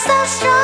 so strong.